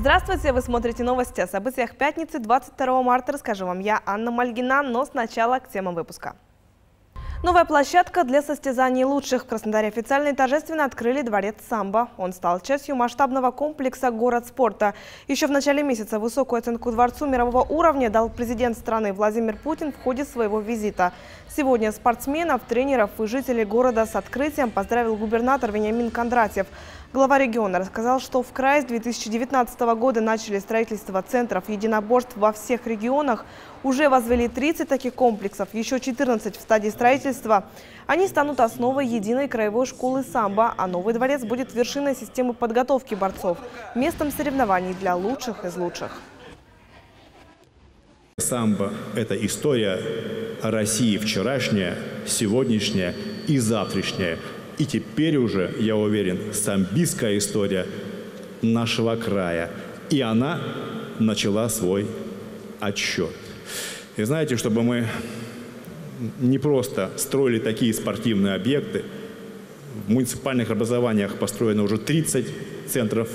Здравствуйте, вы смотрите новости о событиях пятницы 22 марта. Расскажу вам я, Анна Мальгина, но сначала к темам выпуска. Новая площадка для состязаний лучших. В Краснодаре официально и торжественно открыли дворец самбо. Он стал частью масштабного комплекса «Город спорта». Еще в начале месяца высокую оценку дворцу мирового уровня дал президент страны Владимир Путин в ходе своего визита. Сегодня спортсменов, тренеров и жителей города с открытием поздравил губернатор Вениамин Кондратьев. Глава региона рассказал, что в крае с 2019 года начали строительство центров единоборств во всех регионах. Уже возвели 30 таких комплексов, еще 14 в стадии строительства. Они станут основой единой краевой школы самбо, а новый дворец будет вершиной системы подготовки борцов, местом соревнований для лучших из лучших. Самбо – это история России вчерашняя, сегодняшняя и завтрашняя. И теперь уже, я уверен, самбийская история нашего края. И она начала свой отсчет. И знаете, чтобы мы не просто строили такие спортивные объекты, в муниципальных образованиях построено уже 30 центров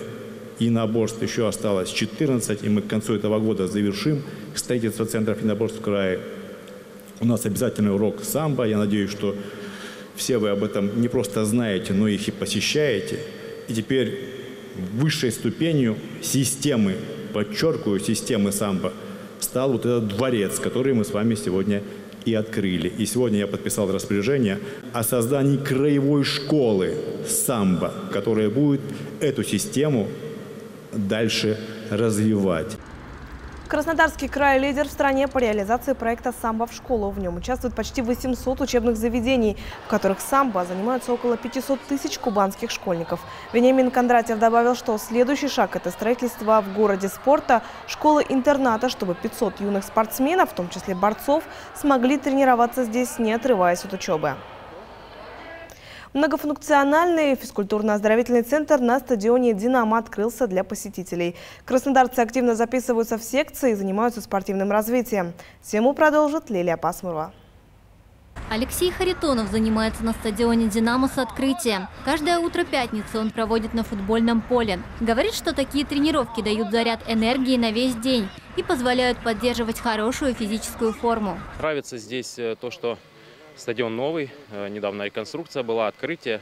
единоборств, еще осталось 14, и мы к концу этого года завершим строительство центров единоборств в крае. У нас обязательный урок самбо. Я надеюсь, что все вы об этом не просто знаете, но их и посещаете. И теперь высшей ступенью системы, подчеркиваю, системы самбо, стал вот этот дворец, который мы с вами сегодня и открыли. И сегодня я подписал распоряжение о создании краевой школы самбо, которая будет эту систему дальше развивать. Краснодарский край – лидер в стране по реализации проекта «Самбо в школу». В нем участвует почти 800 учебных заведений, в которых самбо занимаются около 500 тысяч кубанских школьников. Вениамин Кондратьев добавил, что следующий шаг – это строительство в городе спорта школы-интерната, чтобы 500 юных спортсменов, в том числе борцов, смогли тренироваться здесь, не отрываясь от учебы. Многофункциональный физкультурно-оздоровительный центр на стадионе «Динамо» открылся для посетителей. Краснодарцы активно записываются в секции и занимаются спортивным развитием. Тему продолжит Лилия Пасмурова. Алексей Харитонов занимается на стадионе «Динамо» с открытия. Каждое утро пятницы он проводит на футбольном поле. Говорит, что такие тренировки дают заряд энергии на весь день и позволяют поддерживать хорошую физическую форму. Нравится здесь э, то, что Стадион новый, э, недавно реконструкция была, открытие.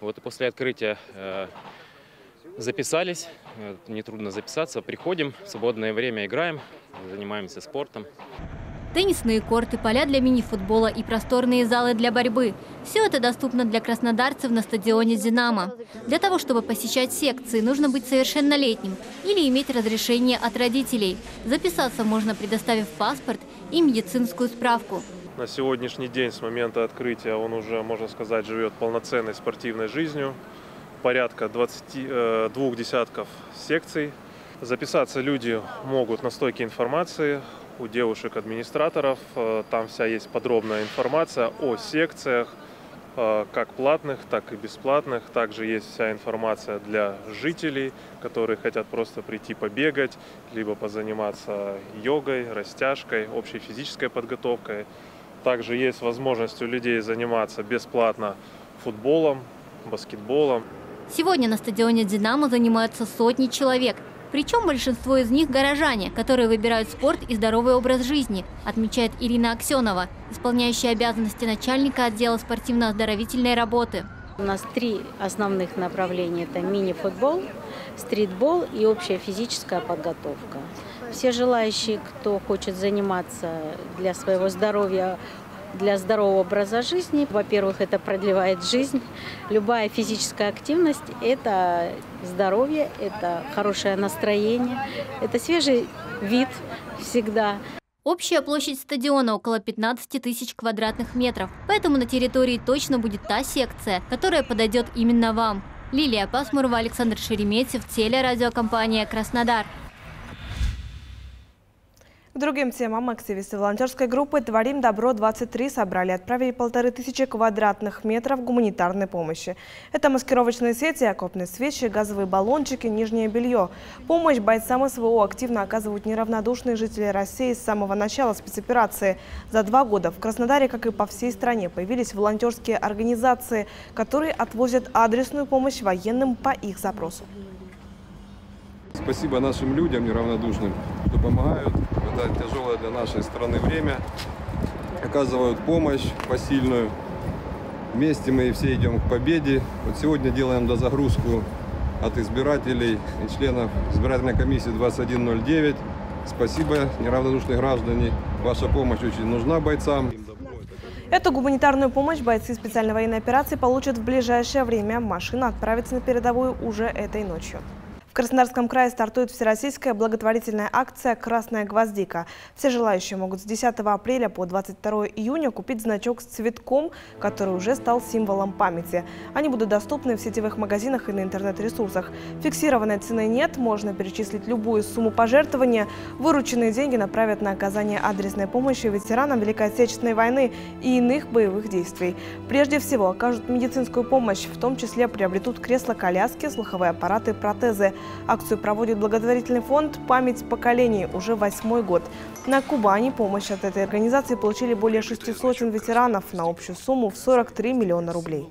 Вот и после открытия э, записались, э, нетрудно записаться, приходим, в свободное время играем, занимаемся спортом. Теннисные корты, поля для мини-футбола и просторные залы для борьбы. Все это доступно для краснодарцев на стадионе «Динамо». Для того, чтобы посещать секции, нужно быть совершеннолетним или иметь разрешение от родителей. Записаться можно, предоставив паспорт и медицинскую справку. На сегодняшний день, с момента открытия, он уже, можно сказать, живет полноценной спортивной жизнью. Порядка 22 э, десятков секций. Записаться люди могут на стойке информации у девушек-администраторов. Э, там вся есть подробная информация о секциях, э, как платных, так и бесплатных. Также есть вся информация для жителей, которые хотят просто прийти побегать, либо позаниматься йогой, растяжкой, общей физической подготовкой. Также есть возможность у людей заниматься бесплатно футболом, баскетболом. Сегодня на стадионе «Динамо» занимаются сотни человек. Причем большинство из них – горожане, которые выбирают спорт и здоровый образ жизни, отмечает Ирина Аксенова, исполняющая обязанности начальника отдела спортивно-оздоровительной работы. У нас три основных направления. Это мини-футбол, стритбол и общая физическая подготовка. Все желающие, кто хочет заниматься для своего здоровья, для здорового образа жизни. Во-первых, это продлевает жизнь. Любая физическая активность – это здоровье, это хорошее настроение, это свежий вид всегда. Общая площадь стадиона около 15 тысяч квадратных метров, поэтому на территории точно будет та секция, которая подойдет именно вам. Лилия Пасмурова, Александр Шереметьев, телерадиокомпания «Краснодар». К другим темам активисты волонтерской группы «Творим добро-23» собрали и отправили полторы тысячи квадратных метров гуманитарной помощи. Это маскировочные сети, окопные свечи, газовые баллончики, нижнее белье. Помощь бойцам СВО активно оказывают неравнодушные жители России с самого начала спецоперации. За два года в Краснодаре, как и по всей стране, появились волонтерские организации, которые отвозят адресную помощь военным по их запросу. Спасибо нашим людям неравнодушным, что помогают в это тяжелое для нашей страны время, оказывают помощь посильную. Вместе мы все идем к победе. Вот сегодня делаем дозагрузку от избирателей и членов избирательной комиссии 2109. Спасибо, неравнодушные граждане. Ваша помощь очень нужна бойцам. Эту гуманитарную помощь бойцы специальной военной операции получат в ближайшее время. Машина отправится на передовую уже этой ночью. В Краснодарском крае стартует всероссийская благотворительная акция «Красная гвоздика». Все желающие могут с 10 апреля по 22 июня купить значок с цветком, который уже стал символом памяти. Они будут доступны в сетевых магазинах и на интернет-ресурсах. Фиксированной цены нет, можно перечислить любую сумму пожертвования. Вырученные деньги направят на оказание адресной помощи ветеранам Великой Отечественной войны и иных боевых действий. Прежде всего окажут медицинскую помощь, в том числе приобретут кресла-коляски, слуховые аппараты, протезы. Акцию проводит благотворительный фонд «Память поколений» уже восьмой год. На Кубани помощь от этой организации получили более шести сотен ветеранов на общую сумму в 43 миллиона рублей.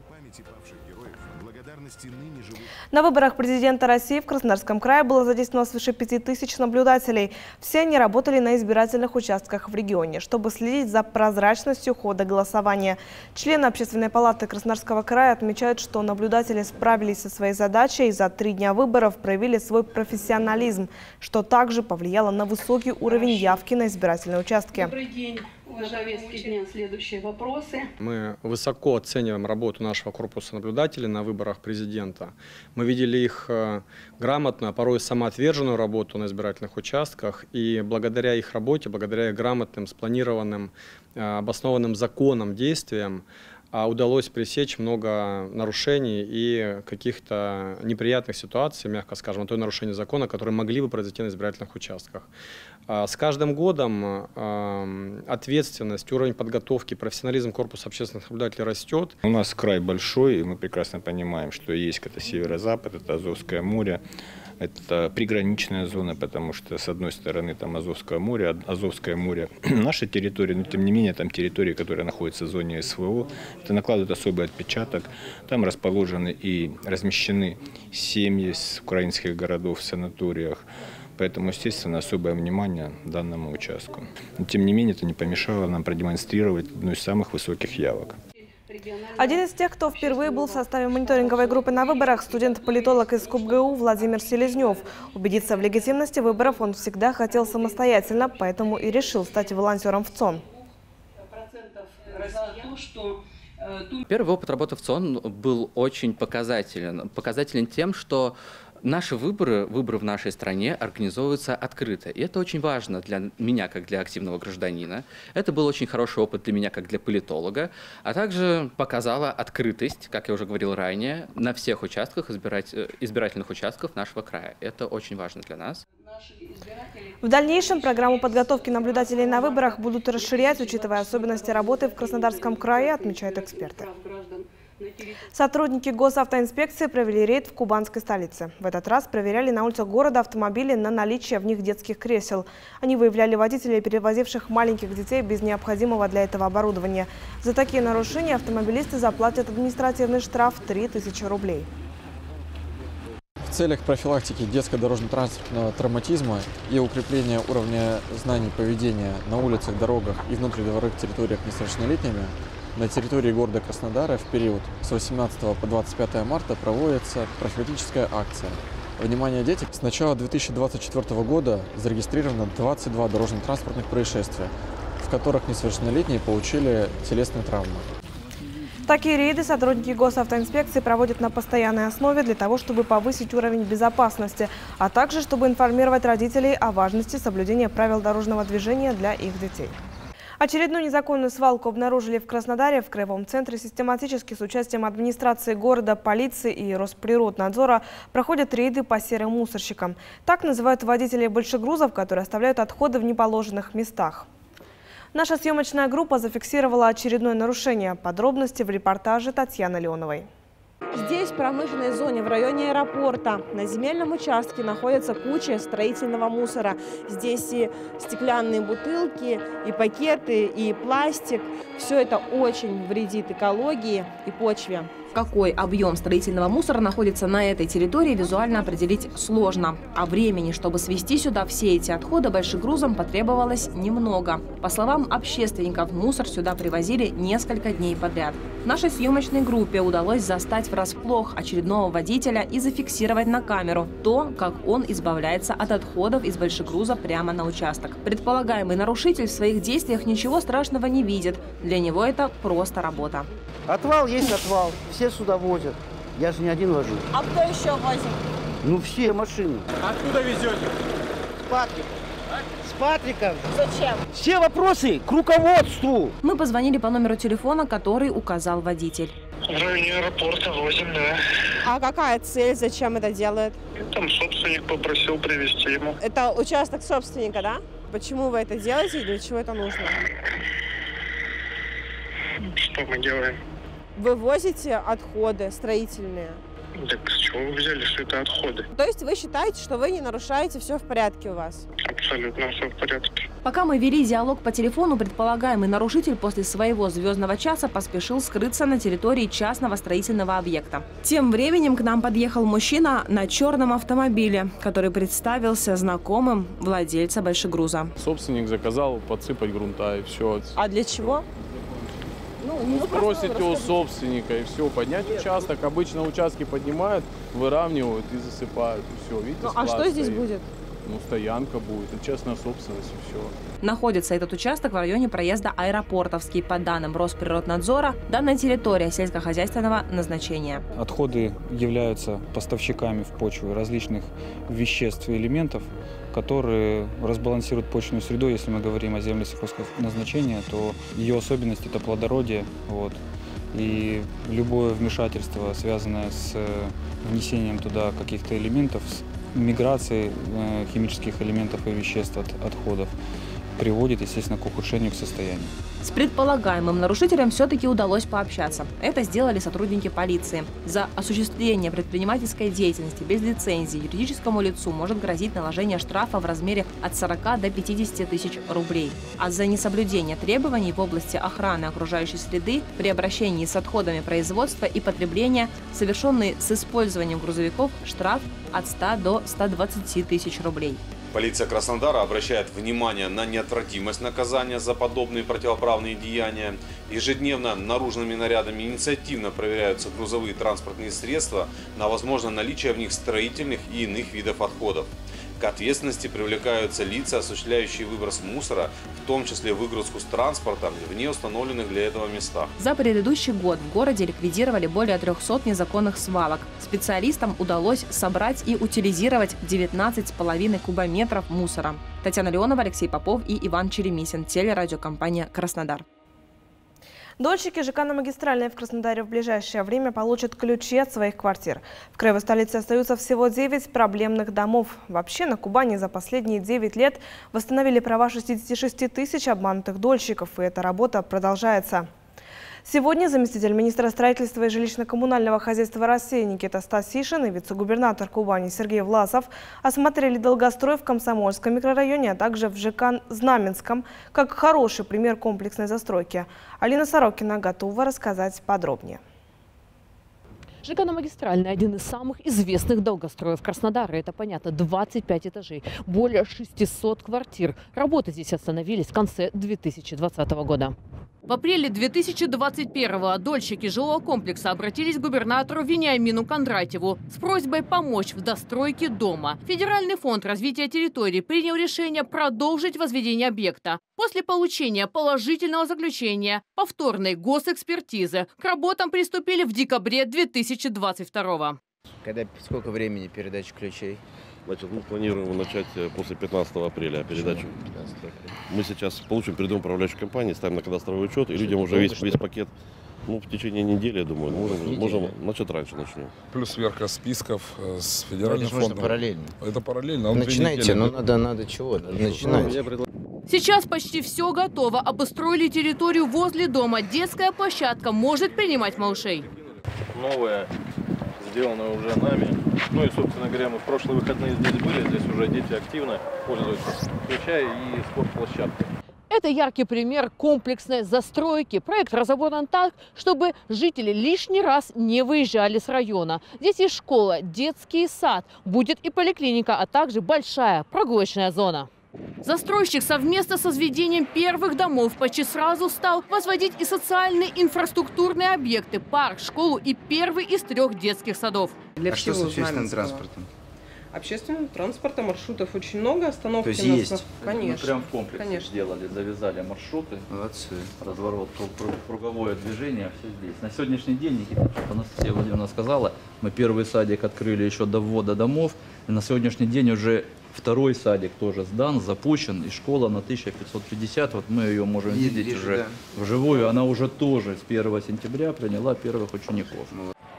На выборах президента России в Краснодарском крае было задействовано свыше 5000 наблюдателей. Все они работали на избирательных участках в регионе, чтобы следить за прозрачностью хода голосования. Члены Общественной палаты Краснодарского края отмечают, что наблюдатели справились со своей задачей и за три дня выборов проявили свой профессионализм, что также повлияло на высокий уровень явки на избирательные участки. Добрый день на повестке дня следующие вопросы. Мы высоко оцениваем работу нашего корпуса наблюдателей на выборах президента. Мы видели их э, грамотную, а порой самоотверженную работу на избирательных участках. И благодаря их работе, благодаря их грамотным, спланированным, э, обоснованным законам, действиям, а удалось пресечь много нарушений и каких-то неприятных ситуаций, мягко скажем, то нарушение закона, которые могли бы произойти на избирательных участках. А с каждым годом ответственность, уровень подготовки, профессионализм корпуса общественных наблюдателей растет. У нас край большой, и мы прекрасно понимаем, что есть это северо-запад, это Азовское море, это приграничная зона, потому что с одной стороны там Азовское море, Азовское море наша территория, но тем не менее там территории, которые находятся в зоне СВО, это накладывает особый отпечаток. Там расположены и размещены семьи с украинских городов в санаториях. Поэтому, естественно, особое внимание данному участку. Но, тем не менее, это не помешало нам продемонстрировать одну из самых высоких явок. Один из тех, кто впервые был в составе мониторинговой группы на выборах, студент-политолог из КубГУ Владимир Селезнев. Убедиться в легитимности выборов он всегда хотел самостоятельно, поэтому и решил стать волонтером в ЦОН. Первый опыт работы в ЦОН был очень показателен. Показателен тем, что Наши выборы, выборы в нашей стране организовываются открыто. И это очень важно для меня, как для активного гражданина. Это был очень хороший опыт для меня, как для политолога. А также показала открытость, как я уже говорил ранее, на всех участках избирать, э, избирательных участков нашего края. Это очень важно для нас. В дальнейшем программу подготовки наблюдателей на выборах будут расширять, учитывая особенности работы в Краснодарском крае, отмечают эксперты. Сотрудники госавтоинспекции провели рейд в кубанской столице. В этот раз проверяли на улицах города автомобили на наличие в них детских кресел. Они выявляли водителей, перевозивших маленьких детей без необходимого для этого оборудования. За такие нарушения автомобилисты заплатят административный штраф 3000 рублей. В целях профилактики детско-дорожно-транспортного травматизма и укрепления уровня знаний поведения на улицах, дорогах и внутридворовых территориях несовершеннолетними на территории города Краснодара в период с 18 по 25 марта проводится профилактическая акция. Внимание, дети! С начала 2024 года зарегистрировано 22 дорожно-транспортных происшествия, в которых несовершеннолетние получили телесные травмы. Такие рейды сотрудники госавтоинспекции проводят на постоянной основе для того, чтобы повысить уровень безопасности, а также чтобы информировать родителей о важности соблюдения правил дорожного движения для их детей. Очередную незаконную свалку обнаружили в Краснодаре в Краевом центре. Систематически с участием администрации города, полиции и Росприроднадзора проходят рейды по серым мусорщикам. Так называют водителей большегрузов, которые оставляют отходы в неположенных местах. Наша съемочная группа зафиксировала очередное нарушение. Подробности в репортаже Татьяны Леоновой. Здесь, в промышленной зоне, в районе аэропорта, на земельном участке находится куча строительного мусора. Здесь и стеклянные бутылки, и пакеты, и пластик. Все это очень вредит экологии и почве. Какой объем строительного мусора находится на этой территории, визуально определить сложно. А времени, чтобы свести сюда все эти отходы большегрузом, потребовалось немного. По словам общественников, мусор сюда привозили несколько дней подряд. Нашей съемочной группе удалось застать врасплох очередного водителя и зафиксировать на камеру то, как он избавляется от отходов из большегруза прямо на участок. Предполагаемый нарушитель в своих действиях ничего страшного не видит. Для него это просто работа. Отвал есть отвал. Все сюда возят. Я же не один вожу. А кто еще возит? Ну, все машины. Откуда везете? С Патриком. С Патриком. Зачем? Все вопросы к руководству. Мы позвонили по номеру телефона, который указал водитель. В районе аэропорта возим, да. А какая цель, зачем это делает? Там собственник попросил привезти ему. Это участок собственника, да? Почему вы это делаете и для чего это нужно? Что мы делаем? Вы возите отходы строительные. Так с чего вы взяли, что это отходы? То есть вы считаете, что вы не нарушаете, все в порядке у вас? Абсолютно все в порядке. Пока мы вели диалог по телефону, предполагаемый нарушитель после своего звездного часа поспешил скрыться на территории частного строительного объекта. Тем временем к нам подъехал мужчина на черном автомобиле, который представился знакомым владельца большегруза. Собственник заказал подсыпать грунта и все. А для чего? Ну, Спросите у собственника и все, поднять участок. Обычно участки поднимают, выравнивают и засыпают. И все, видите, Ну, а что здесь стоит. будет? Ну, стоянка будет, это частная собственность и все. Находится этот участок в районе проезда Аэропортовский. По данным Росприроднадзора, данная территория сельскохозяйственного назначения. Отходы являются поставщиками в почву различных веществ и элементов, которые разбалансируют почвенную среду. Если мы говорим о земле сельскохозяйственного назначения, то ее особенность – это плодородие. Вот. И любое вмешательство, связанное с э, внесением туда каких-то элементов, с миграцией э, химических элементов и веществ от отходов, приводит, естественно, к ухудшению их состояния. С предполагаемым нарушителем все-таки удалось пообщаться. Это сделали сотрудники полиции. За осуществление предпринимательской деятельности без лицензии юридическому лицу может грозить наложение штрафа в размере от 40 до 50 тысяч рублей. А за несоблюдение требований в области охраны окружающей среды при обращении с отходами производства и потребления, совершенный с использованием грузовиков, штраф от 100 до 120 тысяч рублей. Полиция Краснодара обращает внимание на неотвратимость наказания за подобные противоправные деяния. Ежедневно наружными нарядами инициативно проверяются грузовые транспортные средства на возможное наличие в них строительных и иных видов отходов. К ответственности привлекаются лица, осуществляющие выброс мусора, в том числе выгрузку с транспорта в неустановленных для этого местах. За предыдущий год в городе ликвидировали более 300 незаконных свалок. Специалистам удалось собрать и утилизировать 19,5 кубометров мусора. Татьяна Леонова, Алексей Попов и Иван Черемисин. Телерадиокомпания «Краснодар». Дольщики ЖК на магистральной в Краснодаре в ближайшее время получат ключи от своих квартир. В краевой столице остаются всего 9 проблемных домов. Вообще на Кубани за последние 9 лет восстановили права 66 тысяч обманутых дольщиков, и эта работа продолжается. Сегодня заместитель министра строительства и жилищно-коммунального хозяйства России Никита Стасишин и вице-губернатор Кубани Сергей Власов осмотрели долгострой в Комсомольском микрорайоне, а также в ЖК Знаменском, как хороший пример комплексной застройки. Алина Сорокина готова рассказать подробнее. ЖК на магистральной один из самых известных долгостроев Краснодара. Это понятно, 25 этажей, более 600 квартир. Работы здесь остановились в конце 2020 года. В апреле 2021-го дольщики жилого комплекса обратились к губернатору Вениамину Кондратьеву с просьбой помочь в достройке дома. Федеральный фонд развития территорий принял решение продолжить возведение объекта. После получения положительного заключения повторной госэкспертизы к работам приступили в декабре 2022 Когда, сколько времени передачи ключей? Значит, мы планируем начать э, после 15 апреля передачу. 15 апреля. Мы сейчас получим передаем управляющей компании, ставим на кадастровый учет, и людям уже весь, весь пакет, ну, в течение недели, я думаю, можем, Неделя. можем начать раньше начнем. Плюс сверка списков э, с Ну, федеральным это фондом. параллельно. Это параллельно. а Начинайте, недели. но надо, надо чего? Надо начинать. Сейчас почти все готово. Обустроили территорию возле дома. Детская площадка может принимать малышей. новое, сделанное уже нами. Ну и, собственно говоря, мы в прошлые выходные здесь были, здесь уже дети активно пользуются, включая и спортплощадкой. Это яркий пример комплексной застройки. Проект разработан так, чтобы жители лишний раз не выезжали с района. Здесь есть школа, детский сад, будет и поликлиника, а также большая прогулочная зона. Застройщик совместно со взведением первых домов почти сразу стал возводить и социальные инфраструктурные объекты, парк, школу и первый из трех детских садов. Для а что с общественным транспортом? Общественного транспорта, маршрутов очень много, остановки То есть у нас есть? на- Конечно. Мы прям в комплексе Конечно. сделали, завязали маршруты, Молодцы. разворот, кру- кру- круговое движение, все здесь. На сегодняшний день, Никита, Анастасия Владимировна сказала, мы первый садик открыли еще до ввода домов, и на сегодняшний день уже второй садик тоже сдан, запущен, и школа на 1550, вот мы ее можем Вижу, видеть вижу, уже да. вживую, она уже тоже с 1 сентября приняла первых учеников.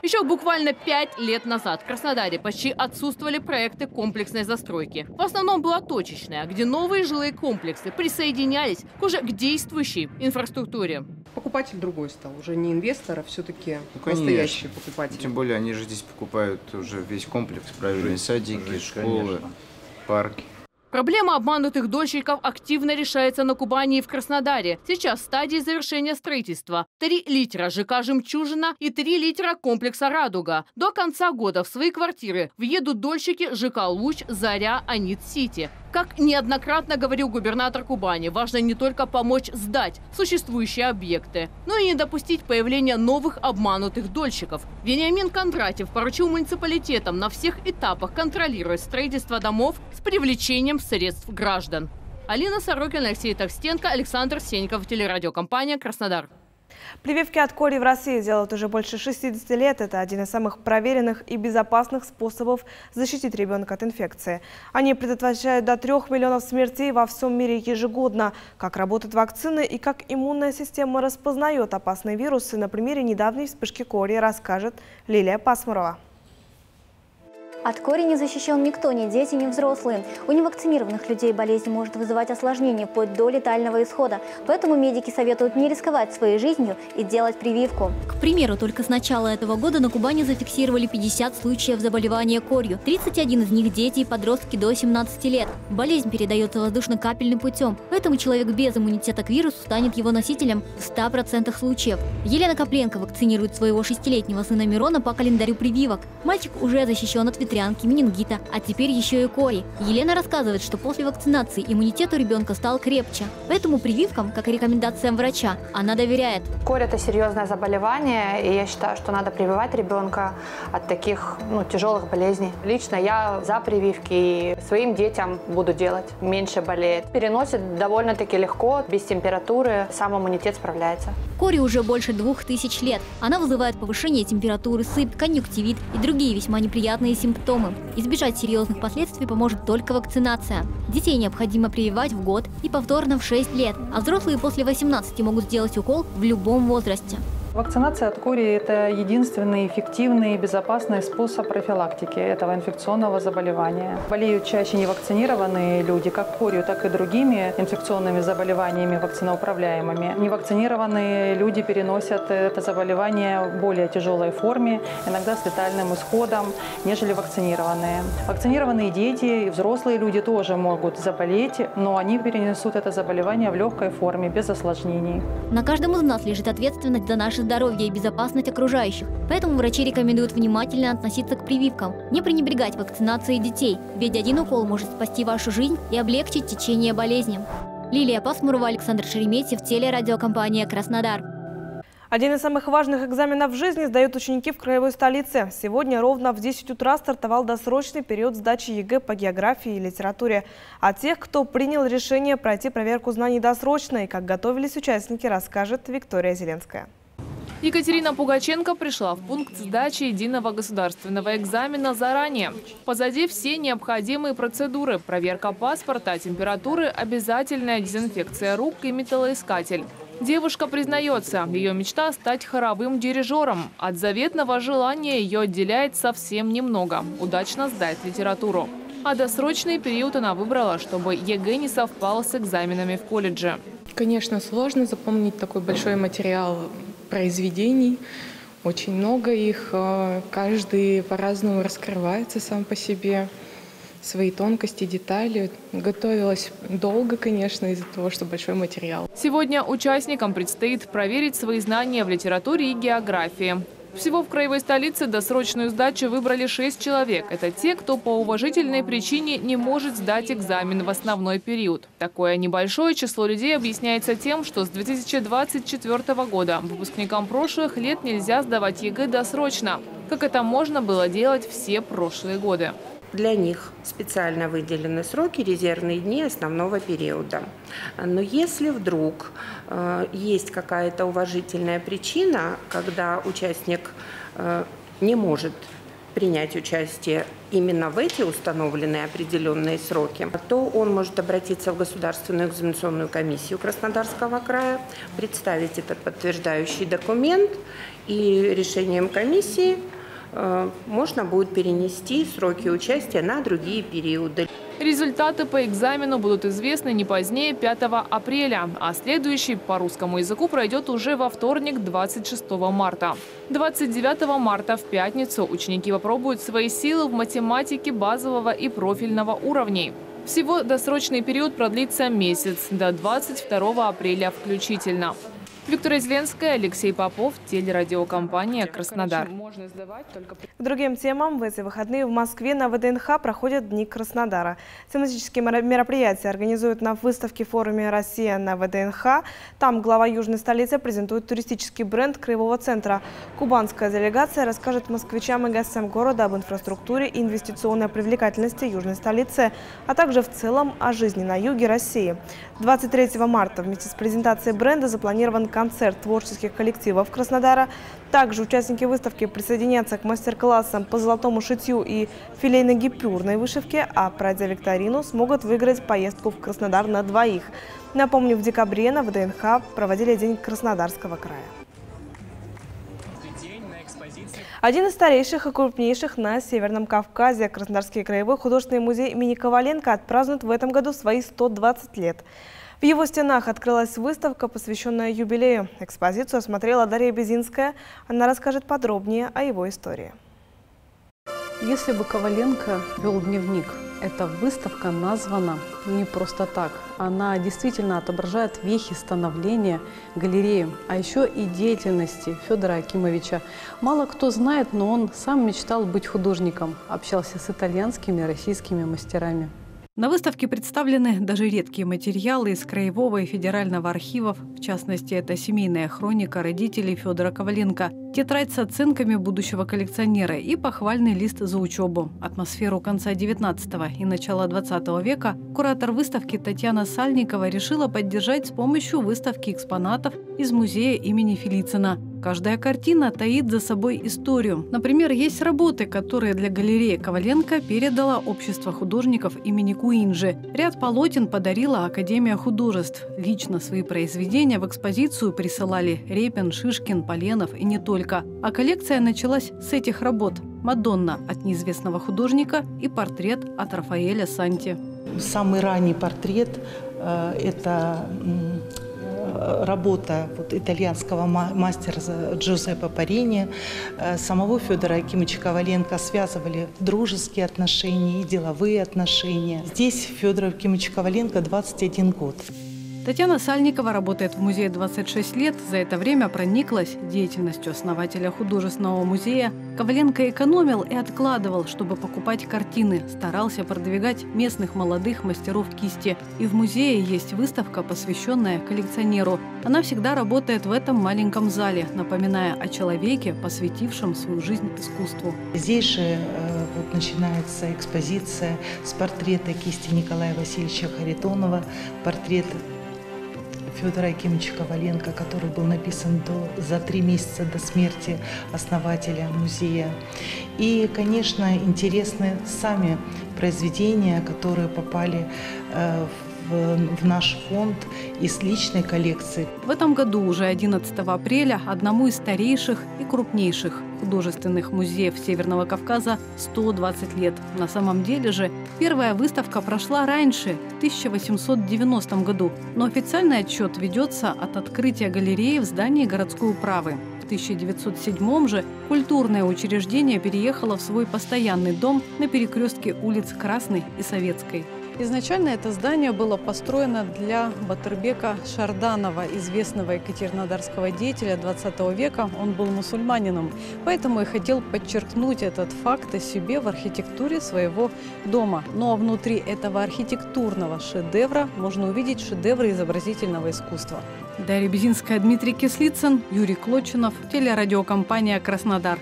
Еще буквально пять лет назад в Краснодаре почти отсутствовали проекты комплексной застройки. В основном была точечная, где новые жилые комплексы присоединялись к уже к действующей инфраструктуре. Покупатель другой стал, уже не инвестор, а все-таки Ну, конечно. настоящий покупатель. Тем более они же здесь покупают уже весь комплекс, правильные садики, жить, школы, конечно. Парки. Проблема обманутых дольщиков активно решается на Кубани и в Краснодаре. Сейчас в стадии завершения строительства. 3 литра ЖК «Жемчужина» и 3 литра комплекса «Радуга». До конца года в свои квартиры въедут дольщики ЖК «Луч», «Заря», «Анит-Сити». Как неоднократно говорил губернатор Кубани, важно не только помочь сдать существующие объекты, но и не допустить появления новых обманутых дольщиков. Вениамин Кондратьев поручил муниципалитетам на всех этапах контролировать строительство домов с привлечением средств граждан. Алина Сорокина, Алексей Товстенко, Александр Сеньков, телерадиокомпания «Краснодар». Прививки от кори в России делают уже больше 60 лет. Это один из самых проверенных и безопасных способов защитить ребенка от инфекции. Они предотвращают до 3 миллионов смертей во всем мире ежегодно. Как работают вакцины и как иммунная система распознает опасные вирусы, на примере недавней вспышки кори расскажет Лилия Пасмурова. От кори не защищен никто, ни дети, ни взрослые. У невакцинированных людей болезнь может вызывать осложнения вплоть до летального исхода. Поэтому медики советуют не рисковать своей жизнью и делать прививку. К примеру, только с начала этого года на Кубани зафиксировали 50 случаев заболевания корью. 31 из них дети и подростки до 17 лет. Болезнь передается воздушно-капельным путем, поэтому человек без иммунитета к вирусу станет его носителем в 100% случаев. Елена Копленко вакцинирует своего шестилетнего сына Мирона по календарю прививок. Мальчик уже защищен от ветрянки, менингита, а теперь еще и кори. Елена рассказывает, что после вакцинации иммунитет у ребенка стал крепче. Поэтому прививкам, как и рекомендациям врача, она доверяет. Корь – это серьезное заболевание, и я считаю, что надо прививать ребенка от таких ну, тяжелых болезней. Лично я за прививки и своим детям буду делать, меньше болеет. Переносит довольно-таки легко, без температуры, сам иммунитет справляется. Кори уже больше двух тысяч лет. Она вызывает повышение температуры, сыпь, конъюнктивит и другие весьма неприятные симптомы. Избежать серьезных последствий поможет только вакцинация. Детей необходимо прививать в год и повторно в 6 лет, а взрослые после 18 могут сделать укол в любом возрасте. Вакцинация от кори – это единственный эффективный и безопасный способ профилактики этого инфекционного заболевания. Болеют чаще невакцинированные люди, как корью, так и другими инфекционными заболеваниями вакциноуправляемыми. Невакцинированные люди переносят это заболевание в более тяжелой форме, иногда с летальным исходом, нежели вакцинированные. Вакцинированные дети и взрослые люди тоже могут заболеть, но они перенесут это заболевание в легкой форме, без осложнений. На каждом из нас лежит ответственность за наше здоровье и безопасность окружающих. Поэтому врачи рекомендуют внимательно относиться к прививкам, не пренебрегать вакцинацией детей, ведь один укол может спасти вашу жизнь и облегчить течение болезни. Лилия Пасмурова, Александр Шереметьев, телерадиокомпания «Краснодар». Один из самых важных экзаменов в жизни сдают ученики в краевой столице. Сегодня ровно в 10 утра стартовал досрочный период сдачи ЕГЭ по географии и литературе. А тех, кто принял решение пройти проверку знаний досрочно и как готовились участники, расскажет Виктория Зеленская. Екатерина Пугаченко пришла в пункт сдачи единого государственного экзамена заранее. Позади все необходимые процедуры – проверка паспорта, температуры, обязательная дезинфекция рук и металлоискатель. Девушка признается, ее мечта – стать хоровым дирижером. От заветного желания ее отделяет совсем немного – удачно сдать литературу. А досрочный период она выбрала, чтобы ЕГЭ не совпал с экзаменами в колледже. Конечно, сложно запомнить такой большой материал произведений. Очень много их, каждый по-разному раскрывается сам по себе. свои тонкости, детали. Готовилась долго, конечно, из-за того, что большой материал. Сегодня участникам предстоит проверить свои знания в литературе и географии. Всего в краевой столице досрочную сдачу выбрали 6 человек. Это те, кто по уважительной причине не может сдать экзамен в основной период. Такое небольшое число людей объясняется тем, что с 2024 года выпускникам прошлых лет нельзя сдавать ЕГЭ досрочно, как это можно было делать все прошлые годы. Для них специально выделены сроки, резервные дни основного периода. Но если вдруг э, есть какая-то уважительная причина, когда участник э, не может принять участие именно в эти установленные определенные сроки, то он может обратиться в Государственную экзаменационную комиссию Краснодарского края, представить этот подтверждающий документ и решением комиссии можно будет перенести сроки участия на другие периоды. Результаты по экзамену будут известны не позднее 5 апреля, а следующий по русскому языку пройдет уже во вторник, 26 марта. 29 марта в пятницу ученики попробуют свои силы в математике базового и профильного уровней. Всего досрочный период продлится месяц, до 22 апреля включительно. Виктория Зеленская, Алексей Попов, телерадиокомпания «Краснодар». К другим темам в эти выходные в Москве на ВДНХ проходят Дни Краснодара. Тематические мероприятия организуют на выставке форуме «Россия на ВДНХ». Там глава южной столицы презентует туристический бренд Краевого центра. Кубанская делегация расскажет москвичам и гостям города об инфраструктуре и инвестиционной привлекательности южной столицы, а также в целом о жизни на юге России. 23 марта вместе с презентацией бренда запланирован концерт творческих коллективов Краснодара. Также участники выставки присоединятся к мастер-классам по золотому шитью и филейно-гипюрной вышивке, а пройдя викторину, смогут выиграть поездку в Краснодар на двоих. Напомню, в декабре на ВДНХ проводили День Краснодарского края. Один из старейших и крупнейших на Северном Кавказе, Краснодарский краевой художественный музей имени Коваленко отпразднует в этом году свои 120 лет. В его стенах открылась выставка, посвященная юбилею. Экспозицию осмотрела Дарья Безинская. Она расскажет подробнее о его истории. Если бы Коваленко вел дневник, эта выставка названа не просто так. Она действительно отображает вехи становления галереи, а еще и деятельности Федора Акимовича. Мало кто знает, но он сам мечтал быть художником, общался с итальянскими и российскими мастерами. На выставке представлены даже редкие материалы из Краевого и Федерального архивов. В частности, это семейная хроника родителей Федора Коваленко, тетрадь с оценками будущего коллекционера и похвальный лист за учебу. Атмосферу конца 19 и начала 20 века куратор выставки Татьяна Сальникова решила поддержать с помощью выставки экспонатов из музея имени Филицина – Каждая картина таит за собой историю. Например, есть работы, которые для галереи Коваленко передала Общество художников имени Куинджи. Ряд полотен подарила Академия художеств. Лично свои произведения в экспозицию присылали Репин, Шишкин, Поленов и не только. А коллекция началась с этих работ. «Мадонна» от неизвестного художника и портрет от Рафаэля Санти. Самый ранний портрет э, – это работа вот, итальянского мастера Джузеппе Парини, э, самого Федора Акимовича Коваленко связывали дружеские отношения и деловые отношения. Здесь Федор Акимович Коваленко 21 год. Татьяна Сальникова работает в музее 26 лет. За это время прониклась деятельностью основателя художественного музея. Коваленко экономил и откладывал, чтобы покупать картины. Старался продвигать местных молодых мастеров кисти. И в музее есть выставка, посвященная коллекционеру. Она всегда работает в этом маленьком зале, напоминая о человеке, посвятившем свою жизнь искусству. Здесь же э, вот начинается экспозиция с портрета кисти Николая Васильевича Харитонова, портрет Федора Акимовича Коваленко, который был написан до, за три месяца до смерти основателя музея. И, конечно, интересны сами произведения, которые попали э, в, в наш фонд из личной коллекции. В этом году, уже 11 апреля, одному из старейших и крупнейших художественных музеев Северного Кавказа 120 лет. На самом деле же первая выставка прошла раньше, в 1890 году, но официальный отчет ведется от открытия галереи в здании городской управы. В 1907 же культурное учреждение переехало в свой постоянный дом на перекрестке улиц Красной и Советской. Изначально это здание было построено для Батырбека Шарданова, известного екатеринодарского деятеля 20 века. Он был мусульманином, поэтому и хотел подчеркнуть этот факт о себе в архитектуре своего дома. Ну а внутри этого архитектурного шедевра можно увидеть шедевры изобразительного искусства. Дарья Безинская, Дмитрий Кислицын, Юрий Клочинов, телерадиокомпания «Краснодар».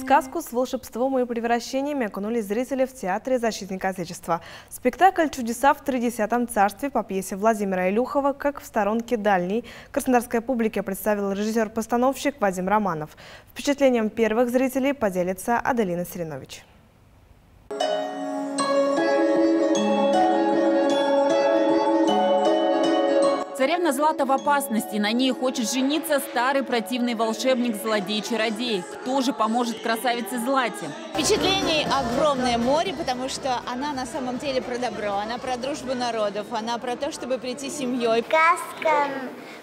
Сказку с волшебством и превращениями окунулись зрители в Театре Защитника Отечества. Спектакль «Чудеса в тридесятом царстве» по пьесе Владимира Илюхова «Как в сторонке дальней» краснодарской публике представил режиссер-постановщик Вадим Романов. Впечатлением первых зрителей поделится Аделина Серенович. Царевна Злата в опасности. На ней хочет жениться старый противный волшебник-злодей-чародей. Кто же поможет красавице Злате? Впечатлений огромное море, потому что она на самом деле про добро, она про дружбу народов, она про то, чтобы прийти семьей. Сказка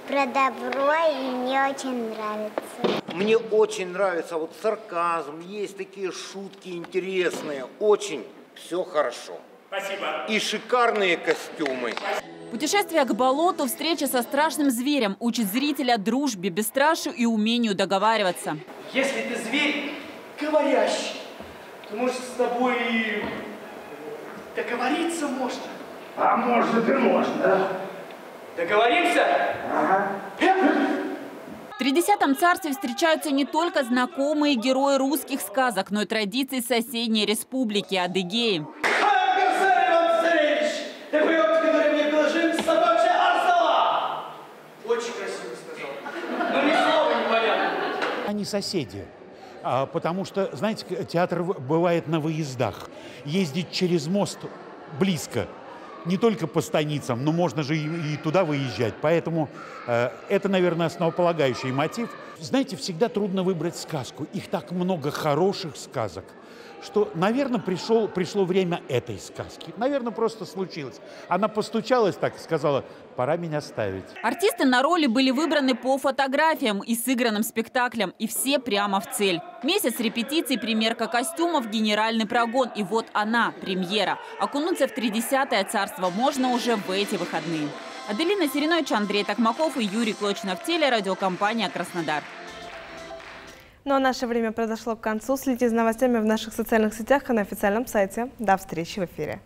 про добро и мне очень нравится. Мне очень нравится вот сарказм, есть такие шутки интересные, очень все хорошо. Спасибо. И шикарные костюмы. Путешествие к болоту, встреча со страшным зверем учит зрителя дружбе, бесстрашию и умению договариваться. Если ты зверь говорящий, то может с тобой и договориться можно. А может и можно. Договоримся? Ага. В тридесятом царстве встречаются не только знакомые герои русских сказок, но и традиции соседней республики Адыгеи. Они соседи. А, потому что, знаете, театр бывает на выездах. Ездить через мост близко. Не только по станицам, но можно же и, туда выезжать. Поэтому э, это, наверное, основополагающий мотив. Знаете, всегда трудно выбрать сказку. Их так много хороших сказок что, наверное, пришел, пришло время этой сказки. Наверное, просто случилось. Она постучалась так и сказала, пора меня ставить. Артисты на роли были выбраны по фотографиям и сыгранным спектаклям, и все прямо в цель. Месяц репетиций, примерка костюмов, генеральный прогон. И вот она, премьера. Окунуться в тридесятое царство можно уже в эти выходные. Аделина Серенович, Андрей Токмаков и Юрий Клочнов, телерадиокомпания «Краснодар». Ну а наше время подошло к концу. Следите за новостями в наших социальных сетях и на официальном сайте. До встречи в эфире.